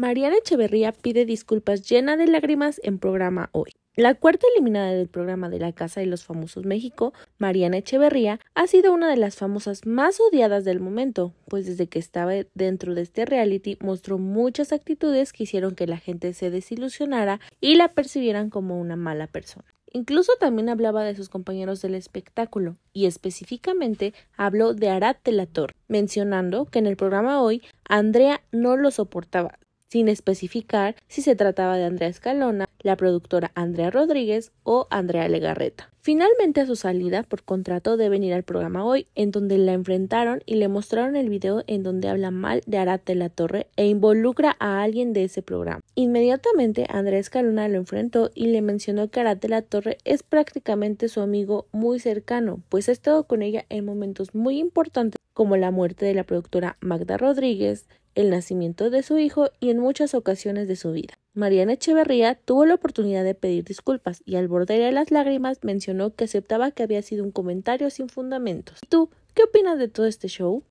Mariana Echeverría pide disculpas llena de lágrimas en programa hoy. La cuarta eliminada del programa de La Casa de los Famosos México, Mariana Echeverría, ha sido una de las famosas más odiadas del momento, pues desde que estaba dentro de este reality mostró muchas actitudes que hicieron que la gente se desilusionara y la percibieran como una mala persona. Incluso también hablaba de sus compañeros del espectáculo y específicamente habló de Arad de la Torre, mencionando que en el programa hoy Andrea no lo soportaba, sin especificar si se trataba de Andrea Escalona, la productora Andrea Rodríguez o Andrea Legarreta. Finalmente a su salida por contrato debe venir al programa hoy, en donde la enfrentaron y le mostraron el video en donde habla mal de Arate de la Torre e involucra a alguien de ese programa. Inmediatamente Andrea Escalona lo enfrentó y le mencionó que Arate de la Torre es prácticamente su amigo muy cercano, pues ha estado con ella en momentos muy importantes como la muerte de la productora Magda Rodríguez, el nacimiento de su hijo y en muchas ocasiones de su vida. Mariana Echeverría tuvo la oportunidad de pedir disculpas y al borde de las lágrimas mencionó que aceptaba que había sido un comentario sin fundamentos. ¿Tú qué opinas de todo este show?